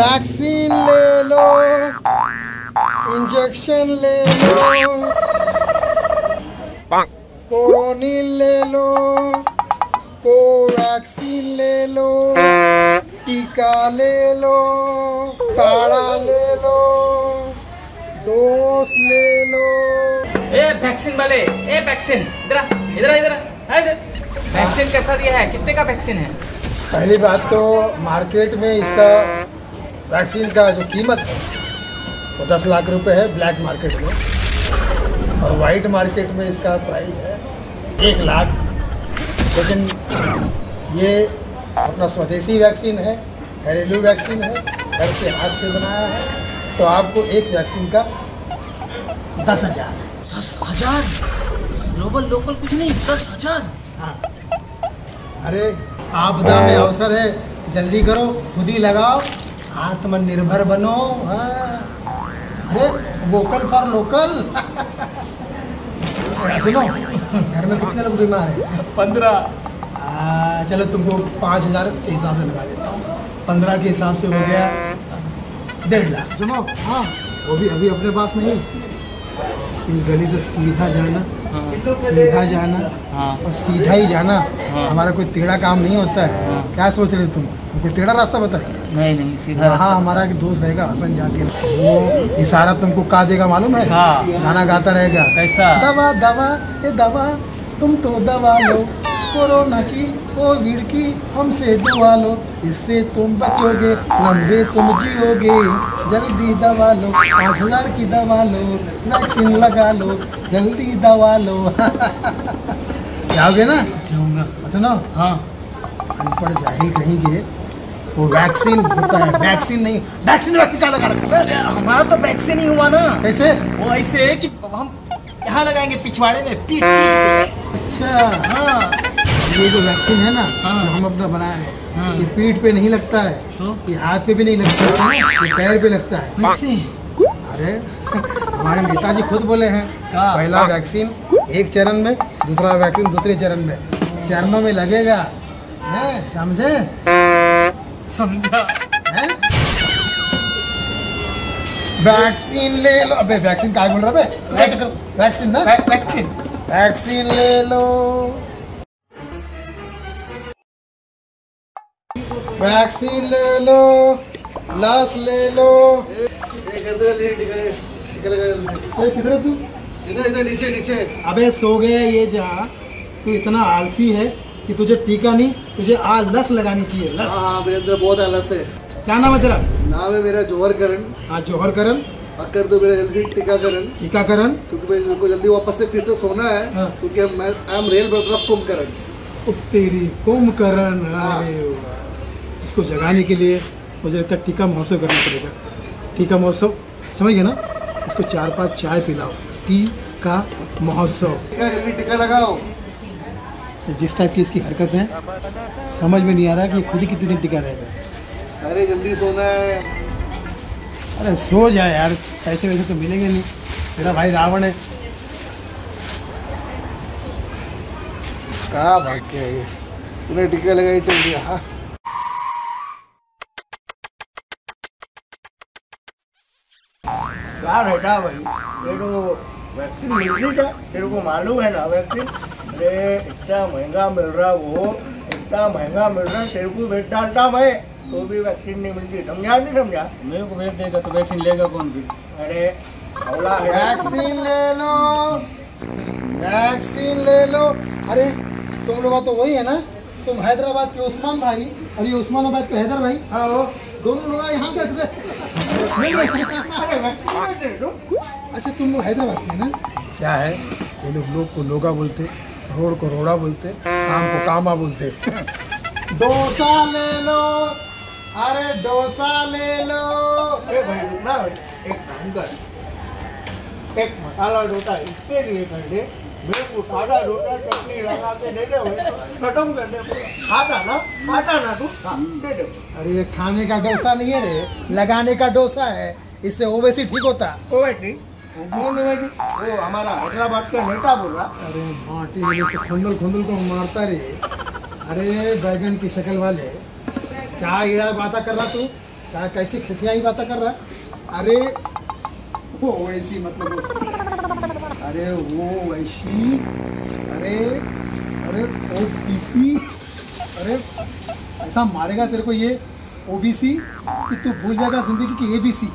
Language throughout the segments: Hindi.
वैक्सीन ले लो इंजेक्शन ले लो कोरोनिल ले लो कोवैक्सीन ले लो टीका ले लो काढ़ा ले लो डोज ले लो ए वैक्सीन वाले ए वैक्सीन इधर इधर। इधर वैक्सीन कैसा दिया है? कितने का वैक्सीन है? पहली बात तो मार्केट में इसका वैक्सीन का जो कीमत है वो दस लाख रुपए है ब्लैक मार्केट में। और वाइट मार्केट में इसका प्राइस है एक लाख। लेकिन ये अपना स्वदेशी वैक्सीन है घरेलू वैक्सीन है घर के हाथ से बनाया है तो आपको एक वैक्सीन का दस हज़ार। दस हज़ार? ग्लोबल लोकल कुछ नहीं दस हज़ार? हाँ। अरे आपदा में अवसर है जल्दी करो खुद ही लगाओ आत्मनिर्भर बनो। हाँ। अरे वोकल फॉर लोकल सुनो घर में कितने लोग बीमार हैं? पंद्रह। चलो तुमको पाँच हज़ार के हिसाब से लगा देता हूँ। पंद्रह के हिसाब से हो गया डेढ़ लाख। सुनो हाँ वो भी अभी अपने पास नहीं इस गली से सीधा जाना सीधा जाना हाँ। और सीधा ही जाना। हाँ। हमारा कोई टेढ़ा काम नहीं होता है। हाँ। क्या सोच रहे तुम? कोई टेढ़ा रास्ता बता नहीं नहीं सीधा हाँ हमारा एक दोस्त रहेगा हसन जाकिर। वो इशारा तुमको का देगा मालूम है? हाँ। गाना गाता रहेगा। कैसा? दवा दवा ये दवा तुम तो दवा लो। कोरोना की कोविड की हमसे दुआ लो। इससे तुम बचोगे लंबे तुम जियोगे। जल्दी दवा लो पाँच हज़ार की दवा लो वैक्सीन लगा लो जल्दी दवा लो। जाओगे ना? जाऊँगा। सुनो। हाँ। अनपढ़ जाहिल कहीं के वो वैक्सीन होता है। वैक्सीन नहीं। वैक्सीन वैक्सीन क्या लगा रखा अरे हमारा तो वैक्सीन ही हुआ ना। कैसे वो ऐसे है कि हम यहाँ लगाएँगे पिछवाड़े में। पीठ पीठ अच्छा। हाँ। ये जो वैक्सीन है ना हाँ। हम अपना बनाए हैं हाँ। ये पीठ पे नहीं लगता है। तो? ये हाथ पे भी नहीं लगता है ये पैर पे लगता है। अरे हमारे नेताजी खुद बोले हैं पहला वैक्सीन एक चरण में दूसरा वैक्सीन दूसरे चरण में। चरणों में लगेगा। समझे? समझा। वैक्सीन ले लो। अबे वैक्सीन काय बोल रहा है वैक्सीन ना? वैक्सीन वैक्सीन ले लो। वैक्सीन ले लो। लस ले लो। ए, किधर है तू? इधर इधर नीचे नीचे। अबे सो गया ये जहाँ। तू इतना आलसी है कि तुझे टीका नहीं तुझे आज लस लगानी चाहिए हाँ लस। हाँ मेरे बहुत आलस है। क्या नाम है तेरा? नाम है मेरा जौहर करण हाँ जौहर करण और कर दो मेरा जल्दी टीकाकरण। टीकाकरण। क्योंकि मेरे को जल्दी वापस से फिर से सोना है हाँ। क्योंकि मैं I am real brother of Kumbhakaran तेरी कुंभकर्ण हाँ। इसको जगाने के लिए मुझे लगता है टीका महोत्सव करना पड़ेगा। टीका महोत्सव समझ गए ना? इसको चार पाँच चाय पिलाओ। टी का महोत्सव। टीका जल्दी टीका लगाओ। जिस टाइप की इसकी हरकत है समझ में नहीं आ रहा कि खुद ही कितने दिन टिका रहेगा। अरे जल्दी सोना है। अरे सो जाए यार पैसे वैसे तो मिलेंगे नहीं। मेरा भाई रावण है। कहाँ भाग के आई तूने टीका लगाई चल दिया। हाँ। क्या बेटा भाई? ये तो वैक्सीन मिल गई क्या? तेरे को मालूम है ना वैक्सीन अरे इतना महँगा मिल रहा वो इतना महँगा मिल रहा तेरे को बेच डालता मैं। तो भी वैक्सीन नहीं मिलती समझा नहीं समझा? मेरे को भेज देगा तो वैक्सीन लेगा कौन भी? अरे वैक्सीन ले लो। वैक्सीन ले लो। अरे तुम लोग तो वही है ना? तुम हैदराबाद के उस्मान भाई अरे ये उस्मानाबाद के हैदर भाई। हाँ वो। दोनों लोग यहाँ कैसे अरे वैक्सीन लेते हैं तुम अच्छा तुम लोग हैदराबाद के हैं ना? क्या है? ये लोग लोग को लोगा बोलते। रोड को रोड़ा बोलते काम को कामा बोलते। डोसा ले लो अरे डोसा ले लो। ए भाई रुकना एक काम कर। एक मसाला डोसा इसके लिए कर दे। मेरे को सादा डोसा चटनी लगा के दे दे खत्म कर दे। खाता ना खाता ना तू दे दे। अरे ये खाने का डोसा नहीं है रे लगाने का डोसा है इससे ओवैसी ठीक होता। ओ बेटी तो खुंदल खुंदल को मारता रे। अरे बैगन की शक्ल वाले। क्या ईड़ा बाता कर रहा तू? क्या कैसी खिसियाई बातें कर रहा? अरे वो मतलब अरे वो वैसी अरे अरे ओ पीसी अरे ऐसा मारेगा तेरे को ये ओबीसी कि तू भूल जाएगा ज़िंदगी की एबीसी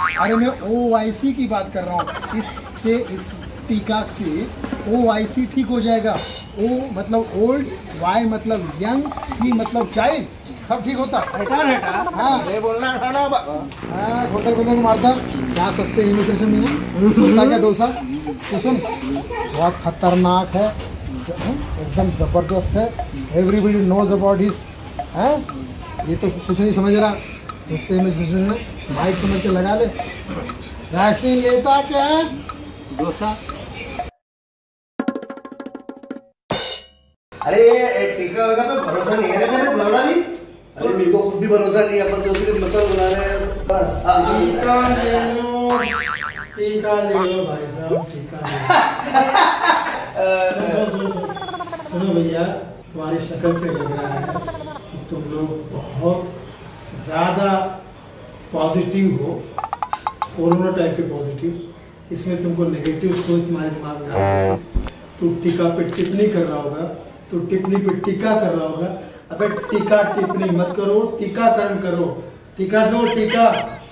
अरे मैं ओ की बात कर रहा हूँ। इससे इस टीका से ओ ठीक हो जाएगा। ओ मतलब ओल्ड वाई मतलब यंग सी मतलब चाइल्ड सब ठीक होता। हटा हटा हाँ। ये बोलना था ना बा- हाँ खोतर खोतर मारता। क्या सस्ते इमिग्रेशन नहीं है क्या डोसा। तो सुन बहुत खतरनाक है। हाँ, एकदम ज़बरदस्त है। एवरीबडी नोज़ अबाउट हिस है? ये तो कुछ नहीं समझ रहा। सस्ते इमिग्रेशन में माइक समझ के लगा ले। वैक्सीन लेता क्या डोसा। अरे ये टीका वगैरह पे भरोसा नहीं है। मेरे लौड़ा भी अरे मेरे को खुद भी भरोसा नहीं है। अपन तो सिर्फ़ मसल बना रहे हैं। बस। टीका ले लो। टीका ले लो भाई साहब टीका ले लो। सुनो सुनो सुनो। सुनो भैया तुम्हारी शक्ल से लग रहा है कि तुम लोग बहुत ज़्यादा पॉजिटिव हो कोरोना टाइप के पॉजिटिव इसमें तुमको नेगेटिव सोच तुम्हारे दिमाग में आ रही है। तू टीका पे टिप्पणी कर रहा होगा तू टिप्पणी पे टीका कर रहा होगा। अबे टीका टिप्पणी मत करो टीकाकरण करो। टीका लो टीका।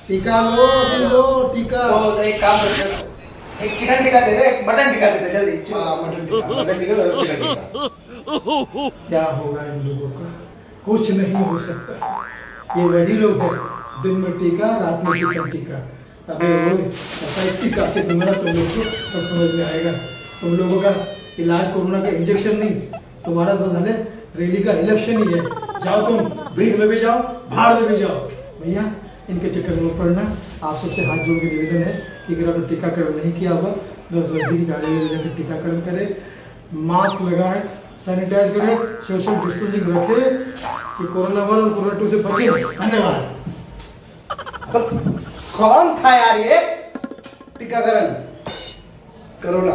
टीका लो लो टीका। तो एक काम करते एक चिकन टिक्का दे दे एक मटन टिक्का दे दे जल्दी। हाँ, मटन टिक्का। मटन टिक्का और चिकन टिक्का क्या होगा इन लोगों का? कुछ नहीं हो सकता। ये वही लोग हैं। दिन में टीका, रात में चिकन टीका। अबे ओए ऐसा टीका तुम लोग को तब समझ में आएगा। तुम लोगों का इलाज कोरोना का इंजेक्शन नहीं। तुम्हारा तो साले रैली का इलेक्शन ही है। जाओ तुम, भीड़ में भी जाओ, भाड़ में भी जाओ। भैया, इनके चक्कर में पड़ना। आप सबसे हाथ जोड़ के निवेदन है कि अगर आपने टीकाकरण नहीं किया होगा तो नजदीकी कार्यालय जाकर टीकाकरण करें। मास्क लगाएँ। सैनिटाइज करें सोशल डिस्टेंसिंग रखें कि कोरोना वन और कोरोना टू से बचे। धन्यवाद। कौन था यार ये? टीकाकरण। करोना